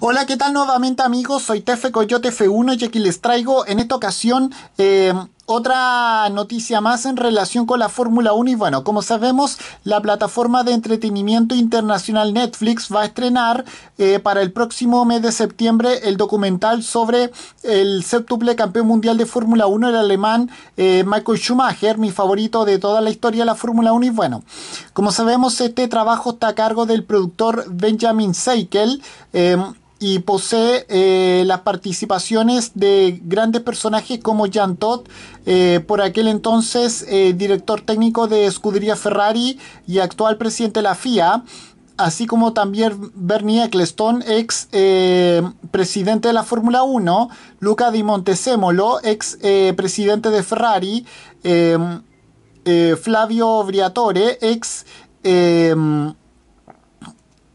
Hola, ¿qué tal nuevamente amigos? Soy Tefe Coyote F1 y aquí les traigo en esta ocasión eh, otra noticia más en relación con la Fórmula 1 y bueno, como sabemos, la plataforma de entretenimiento internacional Netflix va a estrenar eh, para el próximo mes de septiembre el documental sobre el séptuple campeón mundial de Fórmula 1, el alemán eh, Michael Schumacher, mi favorito de toda la historia de la Fórmula 1 y bueno, como sabemos, este trabajo está a cargo del productor Benjamin Seikel y posee eh, las participaciones de grandes personajes como Jean Todt, eh, por aquel entonces eh, director técnico de Escudería Ferrari y actual presidente de la FIA, así como también Bernie Eccleston, ex presidente de la Fórmula 1, Luca Di Montezemolo, ex presidente de Ferrari, Flavio Briatore, ex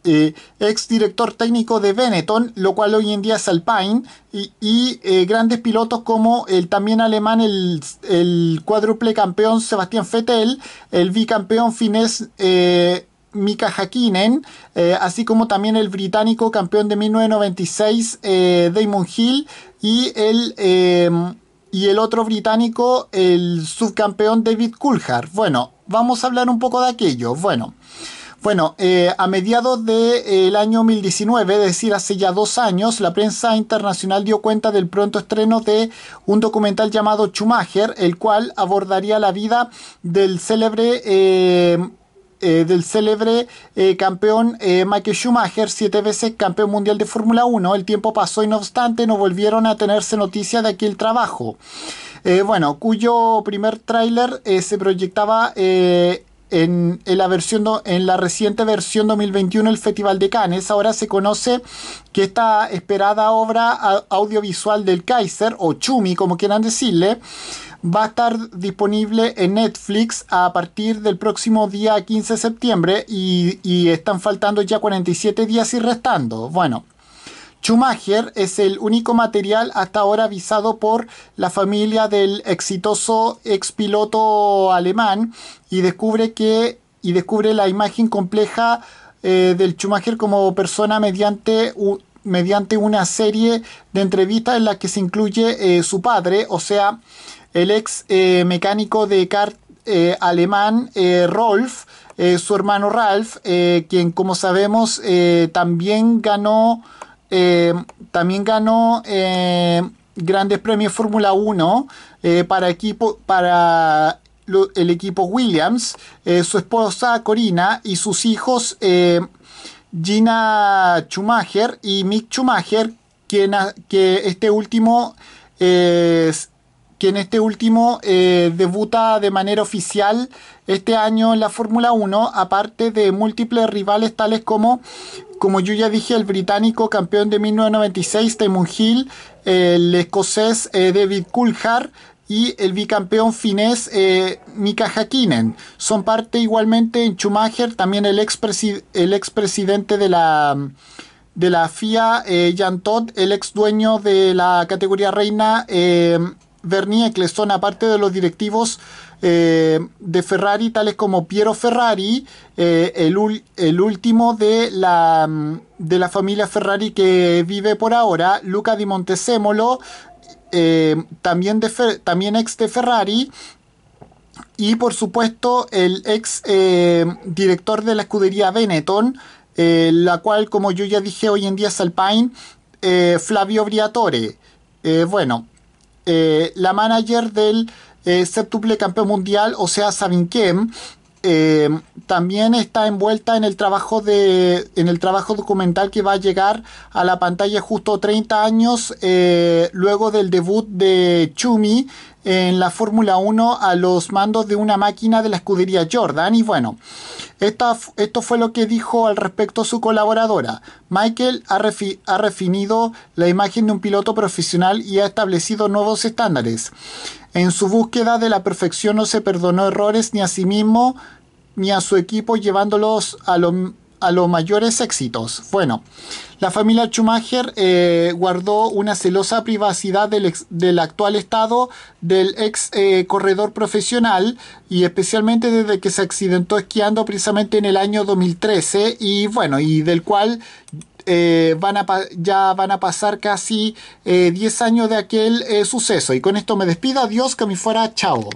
eh, ex director técnico de Benetton, lo cual hoy en día es Alpine, y, eh, grandes pilotos como el también alemán, el, cuádruple campeón Sebastián Vettel, el bicampeón finés eh, Mika Hakkinen, así como también el británico campeón de 1996 Damon Hill y el em, y el otro británico, el subcampeón David Coulthard. Bueno, vamos a hablar un poco de aquello. Bueno, bueno, eh, a mediados del año 2019, es decir, hace ya dos años, la prensa internacional dio cuenta del pronto estreno de un documental llamado Schumacher, el cual abordaría la vida del célebre eh, eh, del célebre campeón Michael Schumacher, siete veces campeón mundial de Fórmula 1. El tiempo pasó y no obstante no volvieron a tenerse noticia de aquel trabajo. bueno, cuyo primer tráiler se proyectaba en, la versión en la reciente versión 2021 el Festival de Cannes. Ahora se conoce que esta esperada obra audiovisual del Kaiser, o Chumi, como quieran decirle, va a estar disponible en Netflix a partir del próximo día 15 de septiembre y, y están faltando ya 47 días y restando. Bueno. Schumacher es el único material hasta ahora visado por la familia del exitoso expiloto alemán y descubre que y descubre la imagen compleja eh, del Schumacher como persona mediante mediante una serie de entrevistas en las que se incluye eh, su padre, o sea, el ex eh, mecánico de kart alemán Rolf, su hermano Ralph, quien como sabemos también ganó eh, también ganó eh, grandes premios Fórmula 1 eh, para, equipo, para el equipo Williams, su esposa Corina y sus hijos Gina Schumacher y Mick Schumacher, quien, que este último quien este último debuta de manera oficial este año en la Fórmula 1, aparte de múltiples rivales tales como como yo ya dije, el británico campeón de 1996, Damon Hill, el escocés eh, David Coulthard y el bicampeón finés eh, Mika Hakkinen. Son parte igualmente en Schumacher, también el expresidente de la, de la FIA, eh, Jan Todd, el ex dueño de la categoría reina, eh, Bernie Eccleston, aparte de los directivos eh, de Ferrari, tales como Piero Ferrari, eh, el, último de la, de la familia Ferrari que vive por ahora, Luca di Montezemolo, eh, también, de también ex de Ferrari, y por supuesto el ex director de la escudería Benetton, la cual como yo ya dije hoy en día es Alpine, Flavio Briatore. bueno, la manager del eh, séptuple campeón mundial, o sea, Sabin Kem, eh, también está envuelta en el trabajo de en el trabajo documental que va a llegar a la pantalla justo 30 años eh, luego del debut de Chumi en la Fórmula 1 a los mandos de una máquina de la escudería Jordan. Y bueno, esto fue lo que dijo al respecto su colaboradora. Michael ha, ha refinido la imagen de un piloto profesional y ha establecido nuevos estándares. En su búsqueda de la perfección no se perdonó errores ni a sí mismo ni a su equipo llevándolos a lo, a los mayores éxitos. Bueno, la familia Schumacher eh, guardó una celosa privacidad del, actual estado del ex eh, corredor profesional y especialmente desde que se accidentó esquiando precisamente en el año 2013 y bueno, y del cual eh, van a ya van a pasar casi 10 años de aquel suceso. Y con esto me despido. Adiós, que me fuera. Chao.